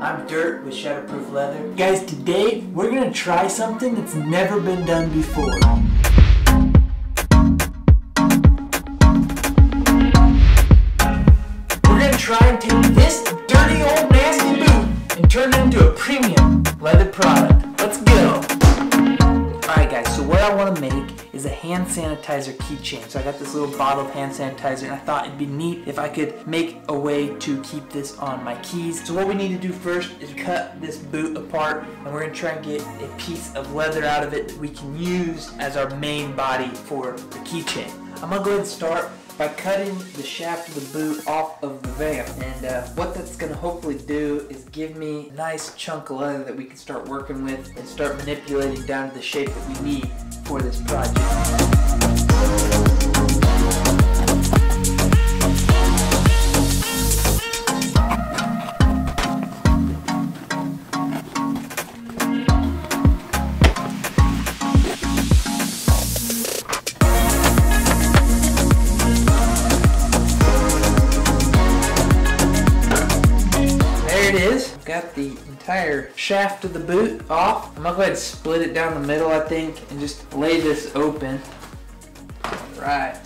I'm Dirt with Shatterproof Leather. Guys, today we're gonna try something that's never been done before. We're gonna try and take this dirty old nasty boot and turn it into a premium leather product. Let's go! Alright guys, so what I want to make is a hand sanitizer keychain. So I got this little bottle of hand sanitizer and I thought it'd be neat if I could make a way to keep this on my keys. So what we need to do first is cut this boot apart and we're going to try and get a piece of leather out of it that we can use as our main body for the keychain. I'm going to go ahead and start by cutting the shaft of the boot off of the vamp. And uh, what that's gonna hopefully do give me a nice chunk of leather that we can start working with and start manipulating down to the shape that we need for this project. Is. Got the entire shaft of the boot off. I'm gonna go ahead and split it down the middle, I think, and just lay this open. Right.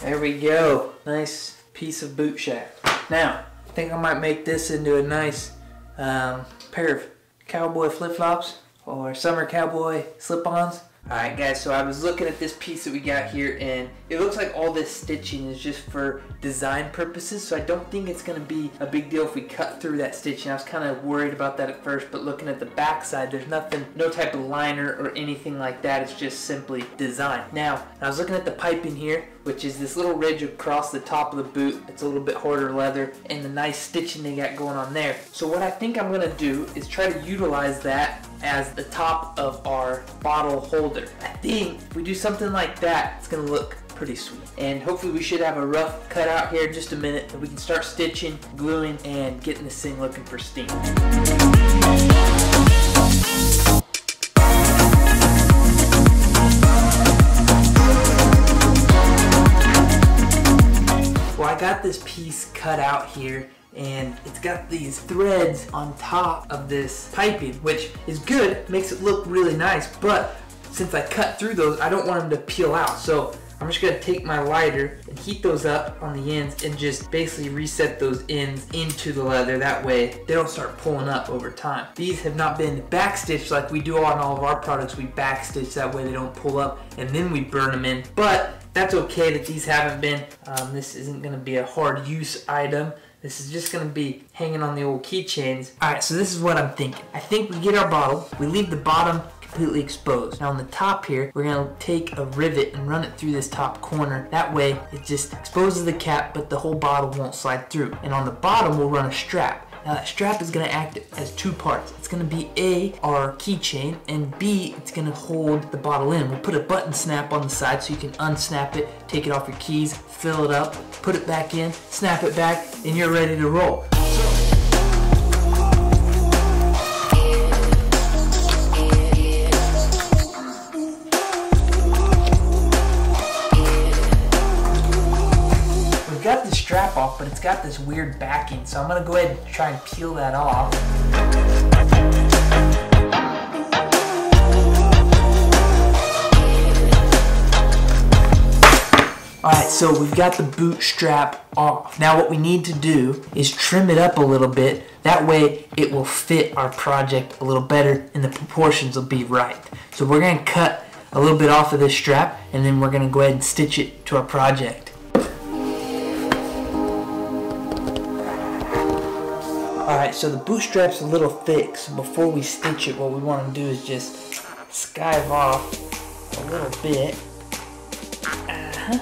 There we go. Nice piece of boot shaft. Now, I think I might make this into a nice um, pair of cowboy flip-flops or summer cowboy slip-ons. Alright guys, so I was looking at this piece that we got here and it looks like all this stitching is just for design purposes so I don't think it's going to be a big deal if we cut through that stitching. I was kind of worried about that at first but looking at the back side there's nothing, no type of liner or anything like that. It's just simply design. Now, I was looking at the piping here which is this little ridge across the top of the boot. It's a little bit harder leather and the nice stitching they got going on there. So what I think I'm going to do is try to utilize that as the top of our bottle holder. I think if we do something like that, it's gonna look pretty sweet. And hopefully we should have a rough cut out here in just a minute and we can start stitching, gluing, and getting this thing looking pristine. Well, I got this piece cut out here and it's got these threads on top of this piping, which is good, makes it look really nice, but since I cut through those, I don't want them to peel out. So I'm just gonna take my lighter and heat those up on the ends and just basically reset those ends into the leather. That way they don't start pulling up over time. These have not been backstitched like we do on all of our products. We backstitch that way they don't pull up and then we burn them in. But that's okay that these haven't been. Um, this isn't gonna be a hard use item. This is just gonna be hanging on the old keychains. All right, so this is what I'm thinking. I think we get our bottle, we leave the bottom completely exposed. Now on the top here, we're gonna take a rivet and run it through this top corner. That way, it just exposes the cap, but the whole bottle won't slide through. And on the bottom, we'll run a strap. That strap is gonna act as two parts. It's gonna be A, our keychain, and B, it's gonna hold the bottle in. We'll put a button snap on the side so you can unsnap it, take it off your keys, fill it up, put it back in, snap it back, and you're ready to roll. Strap off, but it's got this weird backing, so I'm gonna go ahead and try and peel that off. Alright, so we've got the boot strap off. Now what we need to do is trim it up a little bit. That way it will fit our project a little better and the proportions will be right. So we're to cut a little bit off of this strap and then we're to go ahead and stitch it to our project. Alright, so the bootstrap's a little thick, so before we stitch it, what we want to do is just skive off a little bit. Uh-huh.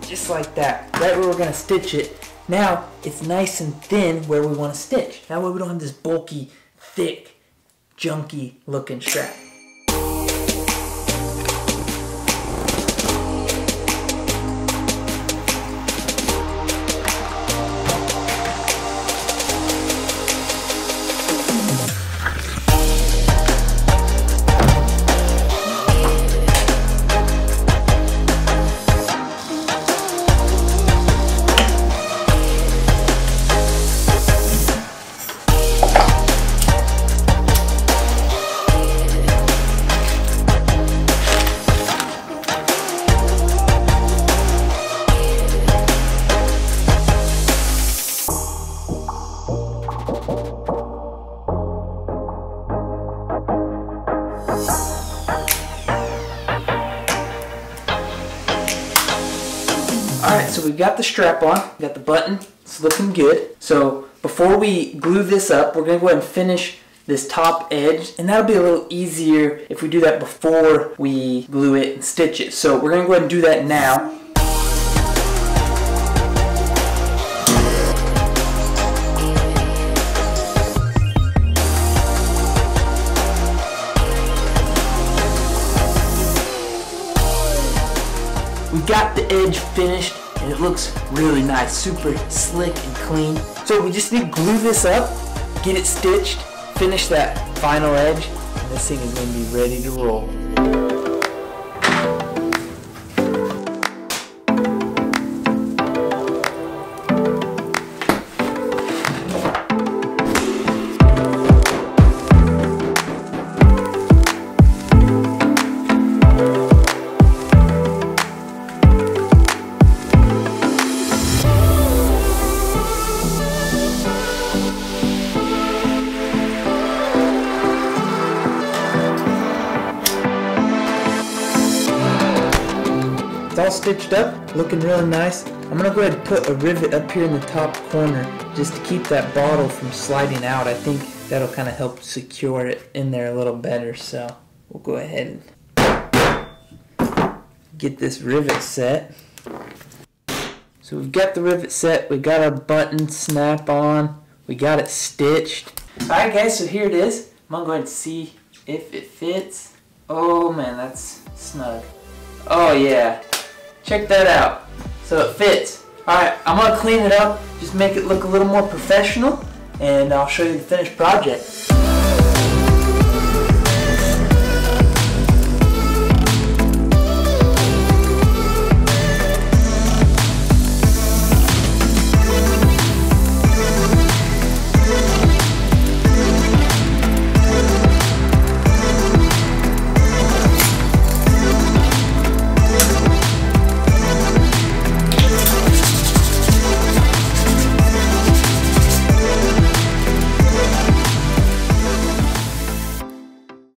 Just like that. Right where we're going to stitch it. Now, it's nice and thin where we want to stitch. That way we don't have this bulky, thick, junky looking strap. We got the strap on, got the button, it's looking good. So before we glue this up, we're gonna go ahead and finish this top edge and that'll be a little easier if we do that before we glue it and stitch it. So we're gonna go ahead and do that now. We got the edge finished and it looks really nice, super slick and clean. So we just need to glue this up, get it stitched, finish that final edge, and this thing is going to be ready to roll. It's all stitched up, looking really nice. I'm gonna go ahead and put a rivet up here in the top corner just to keep that bottle from sliding out. I think that'll kind of help secure it in there a little better. So we'll go ahead and get this rivet set. So we've got the rivet set, we got our button snap on, we got it stitched. Alright guys, so here it is. I'm gonna go ahead and see if it fits. Oh man, that's snug. Oh yeah, check that out. So it fits. Alright, I'm gonna clean it up, just make it look a little more professional, and I'll show you the finished project.